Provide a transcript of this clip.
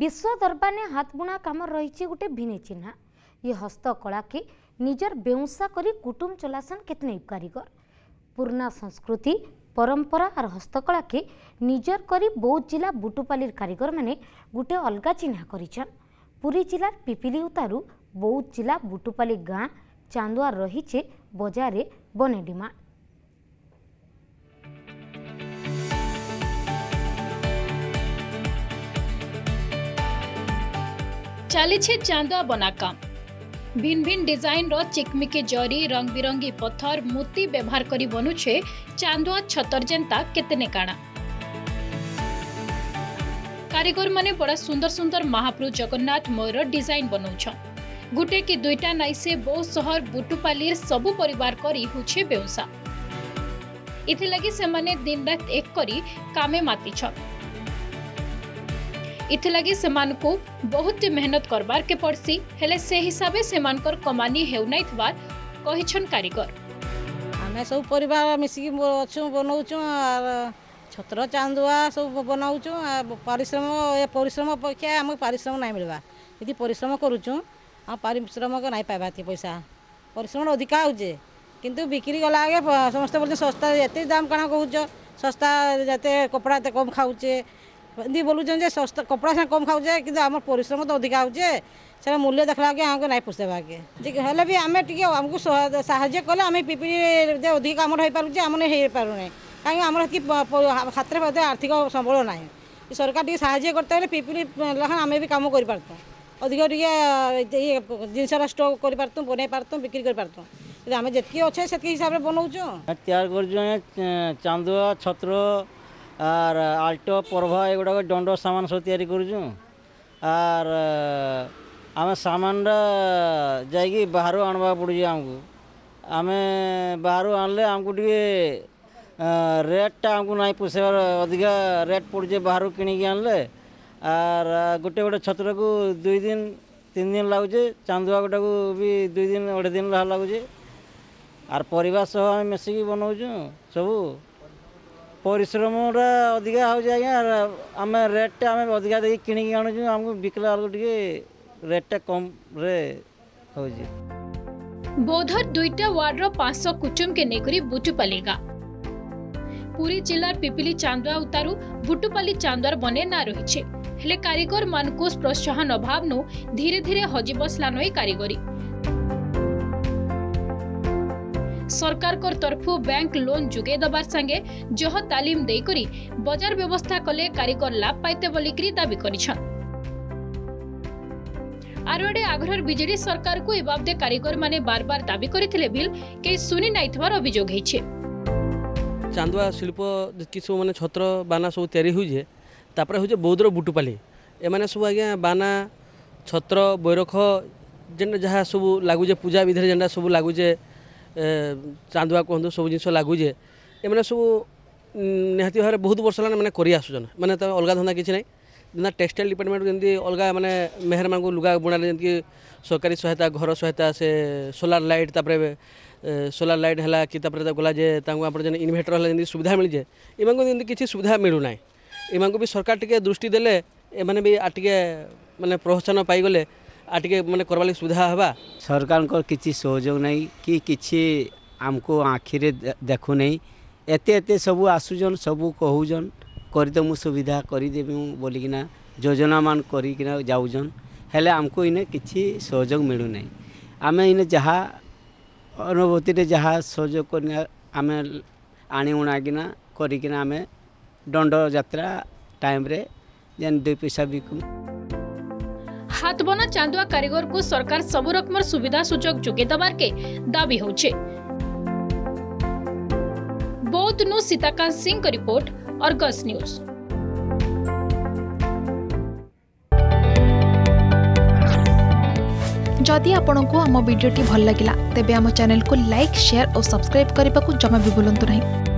বিশ্ব দরবারে হাতবুণা কাম রয়েছে গোটে ভিনে চিহ্না ये हस्तकलाके निजर बेउसा करी कुटुम चलासन कितने कारीगर पुराना संस्कृति परंपरा और हस्तकला के निजर करी बौद्ध जिला बुटुपालीर कारीगर मैंने गोटे अलग चिन्हा करीछन पुरी जिलार पिपिलिउतारू बौद्ध जिला बुटुपाली गाँ चांदुआ रहीचे बजारे बने डिमांड ଚାଲିଛି ଚାନ୍ଦୁଆ ବନା କାମ ভিন ভিন ডিজাইনর চিকমিকি জরি রং বিরঙ্গি পথর মূর্তি ব্যবহার করে বনুছে চান্দুয়া ছতর যেন্তা কেতনে কাণা কারিগর মানে বড় সুন্দর সুন্দর মহাপ্রভু জগন্নাথ ময়ূর ডিজাইন বনাউছন গোটে কি দুইটা নাই সে বৌ সহর বুটুপালির সবু পরিবার করি হচ্ছে ব্যবসা এথিলাগি সেমানে দিন রাত এক করি কামে মাতিছন इथिलागि सेमानकु बहुत मेहनत करबार के पड़सी हेले से हिसाब से कमानी हेउनाई थवार कहिछन कारीगर आमे सब परिवार मिसिकि अछु बनाउछु आर छत्र चांदुआ सब बनाउछु परिश्रम ए परिश्रम अपेक्षा आमक परिश्रम नाही मिलबा यदि परिश्रम करूछु आम परिश्रम नाही पाइबा ती पैसा परिश्रम अधिका होजे କିନ୍ତୁ ବିକ୍ରି ଗଲା ଆଗେ ସମସ୍ତେ ବୋଲୁଛନ୍ତି ଶସ୍ତା ଏତେ ଦାମ୍ କାଣା କହୁଛ ଶସ୍ତା ଯେତେ କପଡ଼ା ଏତେ କମ୍ ଖାଉଛେ ଏମିତି ବୋଲୁଛନ୍ତି ଯେ ଶସ୍ତା କପଡ଼ା ସିନା କମ୍ ଖାଉଛେ କିନ୍ତୁ ଆମର ପରିଶ୍ରମ ତ ଅଧିକା ହେଉଛେ ସେଟା ମୂଲ୍ୟ ଦେଖିଲା ଆଗେ ଆମକୁ ନାଇଁ ପୋଷେବା ଆଗେ ହେଲେ ବି ଆମେ ଟିକେ ଆମକୁ ସାହାଯ୍ୟ କଲେ ଆମେ ପିପିରେ ଅଧିକ ଆମର ହେଇପାରୁଛେ ଆମେ ହେଇପାରୁନାହିଁ କାହିଁକି ଆମର ସେତିକି ହାତରେ ମଧ୍ୟ ଆର୍ଥିକ ସମ୍ବଳ ନାହିଁ ସରକାର ଟିକେ ସାହାଯ୍ୟ କରିତେ ହେଲେ ପିପିଲି ଲେଖାନ୍ ଆମେ ବି କାମ କରିପାରତୁ ଅଧିକ ଟିକେ ଇଏ ଜିନିଷଟା ଷ୍ଟକ୍ କରିପାରତୁ ବନେଇ ପାରତୁ ବିକ୍ରି କରିପାରତୁ ଆମେ ଯେତିକି ଅଛେ ସେତିକି ହିସାବରେ ବନଉଛୁ ତିଆରି କରୁଛୁ ଚାନ୍ଦୁଆ ଛତ୍ର আর আল্টো প্রভা এগুড়াক দণ্ড সামান সব তৈরি করছু আর আমি সামানটা যাইকি বাহারু আনবা পড়ুছে আমাকে আমি বাহারু আনলে আমাকে টিকে ରେଟ୍ଟା ଆମକୁ ନାହିଁ ପୋଷେଇବାର ଅଧିକା ରେଟ୍ ପଡ଼ୁଛି ବାହାରୁ କିଣିକି ଆଣିଲେ ଆର୍ ଗୋଟେ ଗୋଟେ ଛତ୍ରକୁ ଦୁଇ ଦିନ ତିନି ଦିନ ଲାଗୁଛେ ଚାନ୍ଦୁଆ ଗୋଟାକୁ ବି ଦୁଇ ଦିନ ଅଢ଼େଇ ଦିନ ଲାଗୁଛେ ଆର୍ ପରିବା ସହ ଆମେ ମିଶିକି ବନାଉଛୁ ସବୁ ପରିଶ୍ରମଟା ଅଧିକା ହେଉଛି ଆଜ୍ଞା ଆମେ ରେଟ୍ଟା ଆମେ ଅଧିକା ଦେଇକି କିଣିକି ଆଣୁଛୁ ଆମକୁ ବିକିଲା ବେଳକୁ ଟିକେ ରେଟ୍ଟା କମ୍ରେ ହେଉଛି ବୌଦ୍ଧର ଦୁଇଟା ୱାର୍ଡର ପାଞ୍ଚଶହ କୁଚୁମ୍କେ ନେଇକରି ବୁଟୁପାଲି ଗାଁ ପୁରୀ ଜିଲ୍ଲାର ପିପିଲି ଚାନ୍ଦୁଆ ଉତାରୁ ବୁଟୁପାଲି ଚାନ୍ଦୁଆର ବନେ ନାଁ ରହିଛି ହେଲେ କାରିଗରମାନଙ୍କୁ ପ୍ରୋତ୍ସାହନ ଅଭାବନୁ ଧୀରେ ଧୀରେ ହଜି ହଜିବସିଲାନ ଏ କାରିଗରୀ ସରକାରଙ୍କ ତରଫୁ ବ୍ୟାଙ୍କ ଲୋନ୍ ଯୋଗାଇ ଦେବାର ସାଙ୍ଗେ ଜହ ତାଲିମ ଦେଇକରି ବଜାର ବ୍ୟବସ୍ଥା କଲେ କାରିଗର ଲାଭ ପାଇତେ ବୋଲିକରି ଦାବି କରିଛନ୍ ଆରଆଡ଼େ ଆଗ୍ରହର ବିଜେଡି ସରକାରକୁ ଏ ବାବଦେ କାରିଗରମାନେ ବାରବାର ଦାବି କରିଥିଲେ ବିଲ୍ କେହି ଶୁଣି ନାଇଥିବାର ଅଭିଯୋଗ ହେଇଛି ଚାନ୍ଦୁଆ ଶିଳ୍ପ ଯେତିକି ସବୁ ମାନେ ଛତ୍ର ବାନା ସବୁ ତିଆରି ହେଉଛେ ତାପରେ ହେଉଛେ ବୌଦ୍ଧର ବୁଟୁପାଲି ଏମାନେ ସବୁ ଆଜ୍ଞା ବାନା ଛତ୍ର ବୈରଖ ଯେନ୍ଟା ଯାହା ସବୁ ଲାଗୁଛେ ପୂଜା ବିଧିରେ ଯେନ୍ଟା ସବୁ ଲାଗୁଛେ ଚାନ୍ଦୁଆ କୁହନ୍ତୁ ସବୁ ଜିନିଷ ଲାଗୁଛେ ଏମାନେ ସବୁ ନିହାତି ଭାବରେ ବହୁତ ବର୍ଷ ହେଲାଣି ମାନେ କରି ଆସୁଛନ୍ ମାନେ ତ ଅଲଗା ଧନ୍ଦା କିଛି ନାହିଁ ଯେନ୍ତା ଟେକ୍ସଟାଇଲ୍ ଡିପାର୍ଟମେଣ୍ଟ ଯେମିତି ଅଲଗା ମାନେ ମେହରମାନଙ୍କୁ ଲୁଗା ବୁଣାରେ ଯେମିତି ସରକାରୀ ସହାୟତା ଘର ସହାୟତା ସେ ସୋଲାର ଲାଇଟ୍ ତାପରେ ସୋଲାର ଲାଇଟ୍ ହେଲା କି ତାପରେ ଗଲା ଯେ ତାଙ୍କୁ ଆପଣ ଯେନ୍ ଇନଭେଟର ହେଲା ଯେମିତି ସୁବିଧା ମିଳିଛେ ଏମାନଙ୍କୁ ଯେମିତି କିଛି ସୁବିଧା ମିଳୁନାହିଁ ଏମାନଙ୍କୁ ବି ସରକାର ଟିକେ ଦୃଷ୍ଟି ଦେଲେ ଏମାନେ ବି ଟିକେ ମାନେ ପ୍ରୋତ୍ସାହନ ପାଇଗଲେ ଟିକେ ମାନେ କର୍ବା ଲାଗି ସୁବିଧା ହେବା ସରକାରଙ୍କର କିଛି ସହଯୋଗ ନାହିଁ କି କିଛି ଆମକୁ ଆଖିରେ ଦେଖୁନାହିଁ ଏତେ ଏତେ ସବୁ ଆସୁଛନ୍ ସବୁ କହୁଛନ୍ କରିଦେମୁ ସୁବିଧା କରିଦେମୁ ବୋଲିକିନା ଯୋଜନାମାନ କରିକିନା ଯାଉଛନ୍ ହେଲେ ଆମକୁ ଇନେ କିଛି ସହଯୋଗ ମିଳୁନାହିଁ ଆମେ ଇନେ ଯାହା ଅନୁଭୂତିରେ ଯାହା ସହଯୋଗ କରି ଆମେ ଆଣି ଉଣାକିନା କରିକିନା ଆମେ ଦଣ୍ଡଯାତ୍ରା ଟାଇମ୍ରେ ଯେନ୍ ଦୁଇ ପଇସା ବିକୁ হাতবোনা চান্দুয়া কারিগরকু সরকার সবু রকমর সুবিধা সুযোগ যোগাই দেবারকে দাবি হচ্ছে বৌদ্ধ নু Sitakanta Singh report Argus news जदि आपण को आम भिडी भल लगा तेब आम चेल को लाइक सेयार और सब्सक्राइब करने को जमा भी बुलां नहीं